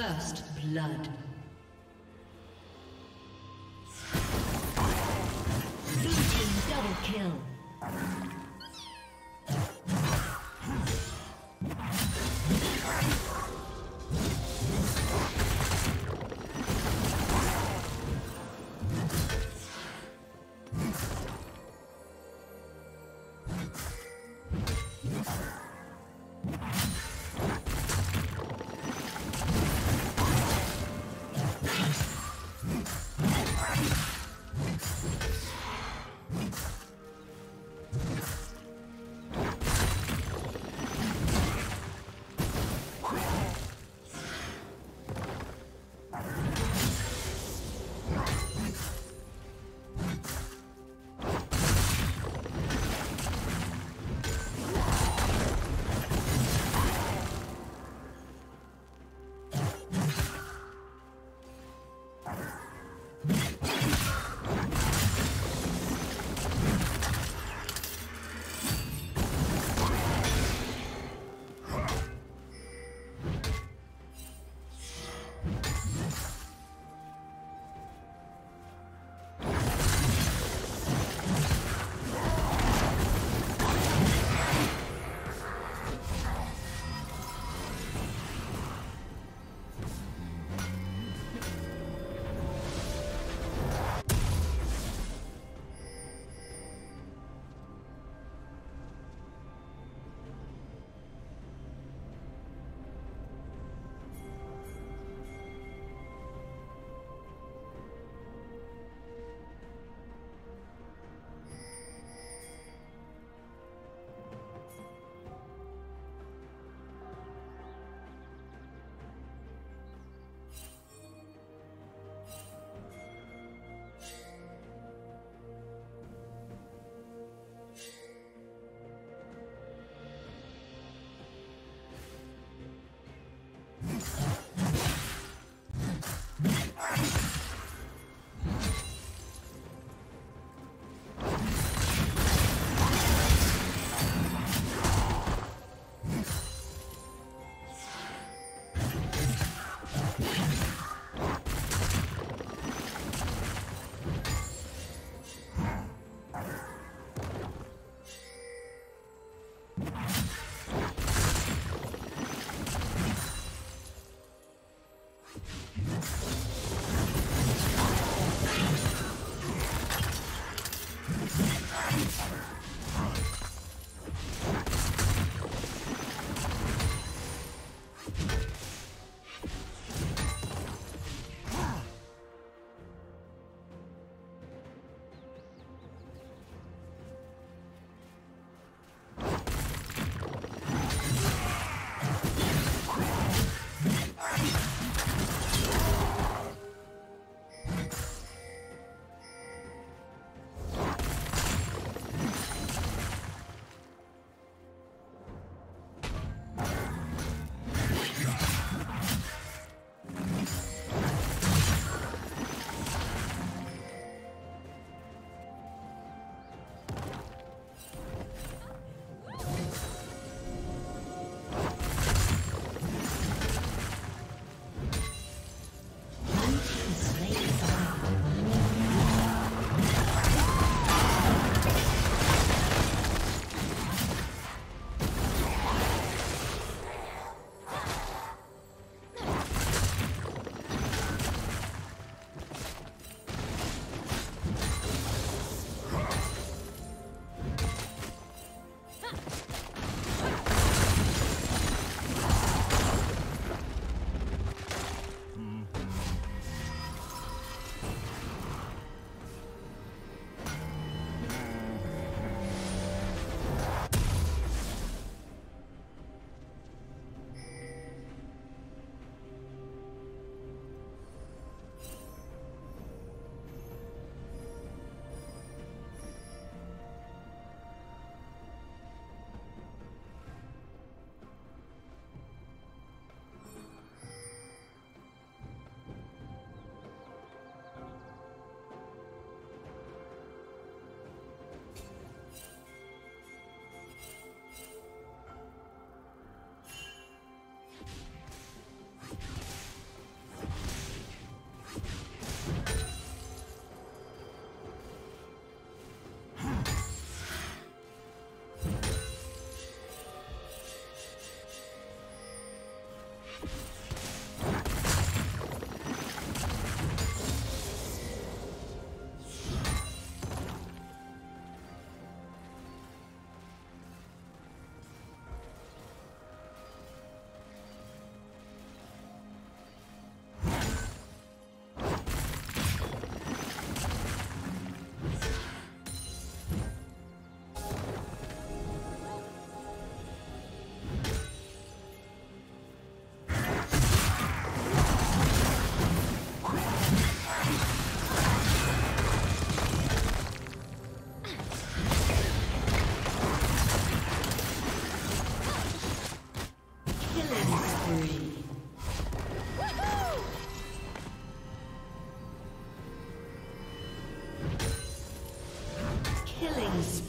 First blood.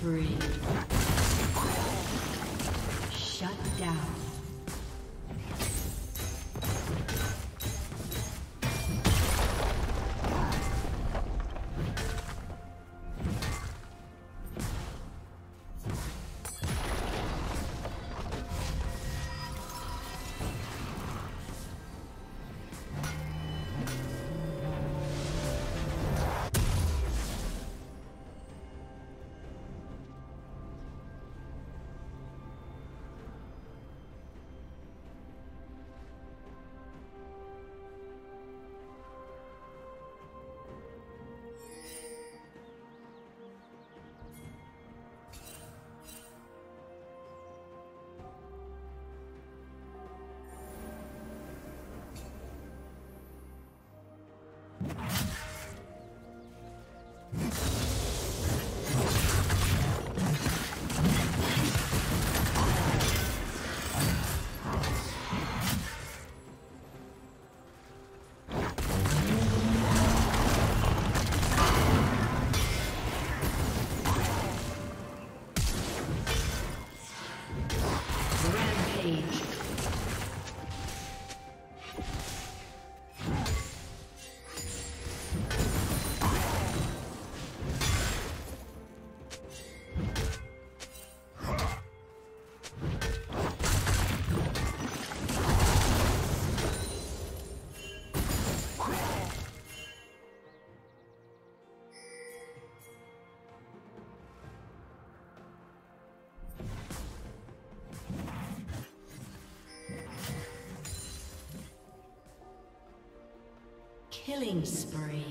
Spree. Shut down. Killing spree.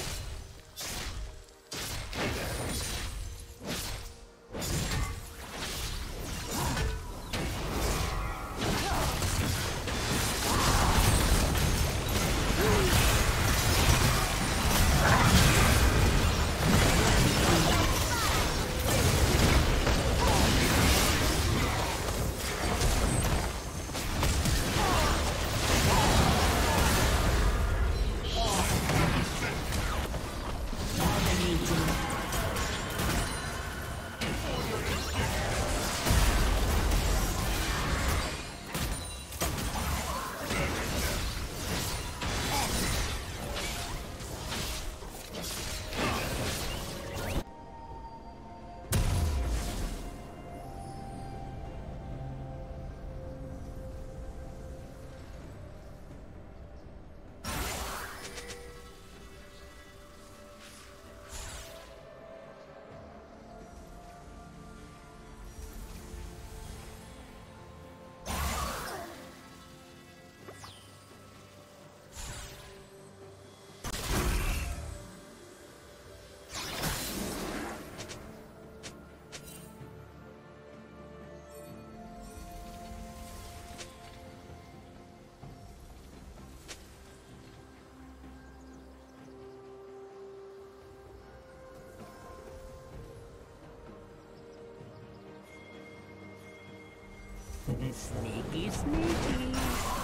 Sneaky, sneaky.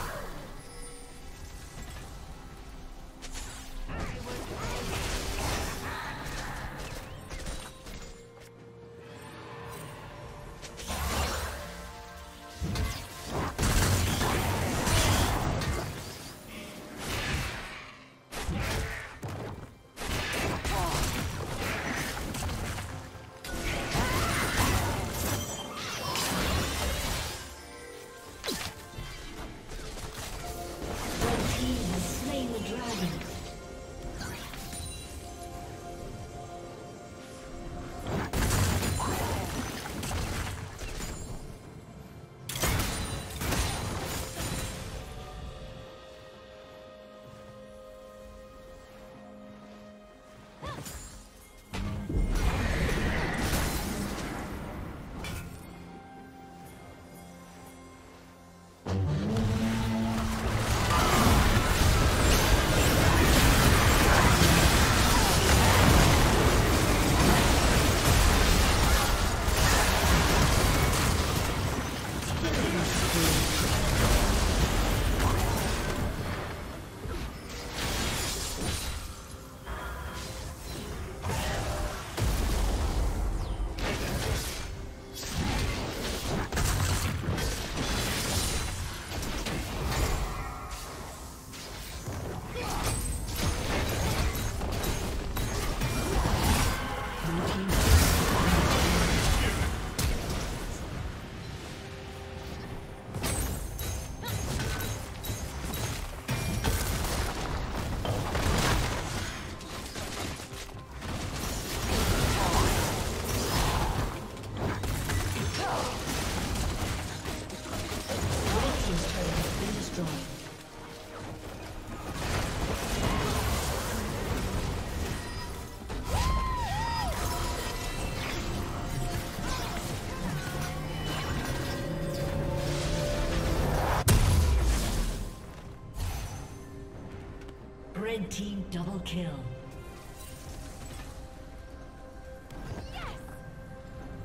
Double kill.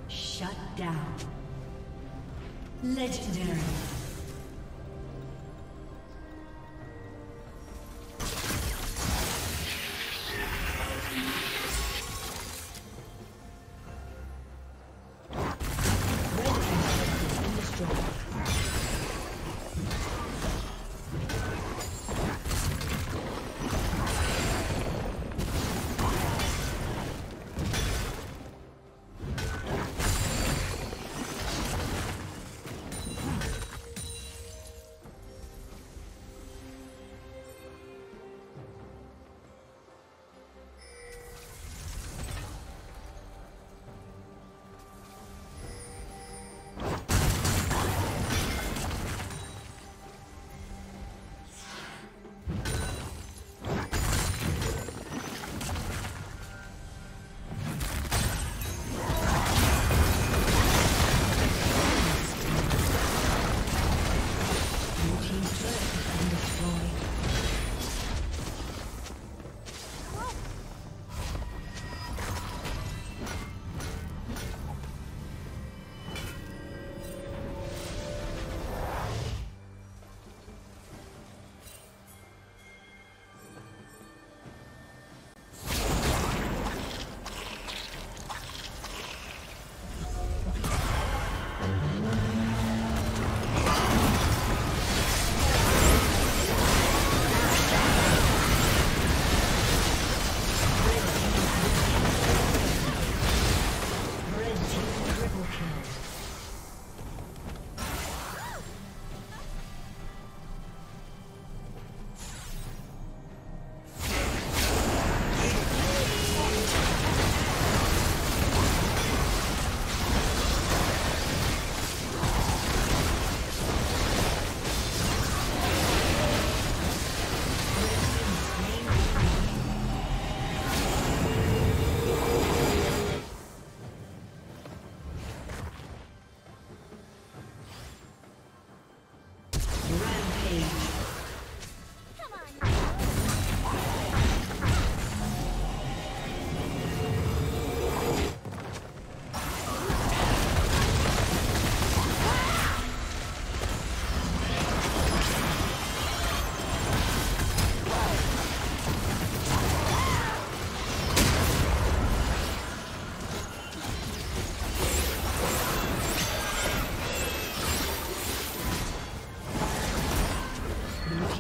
Shut down. Legendary.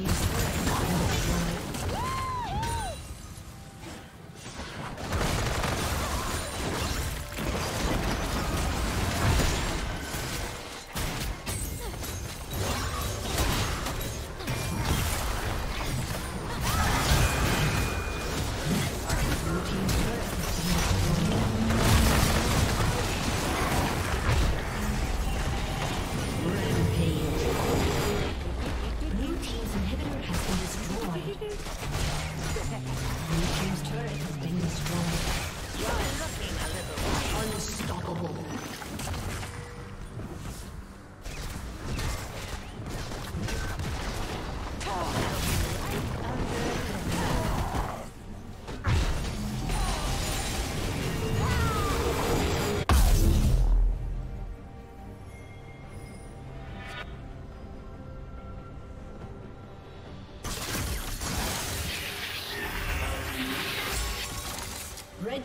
team's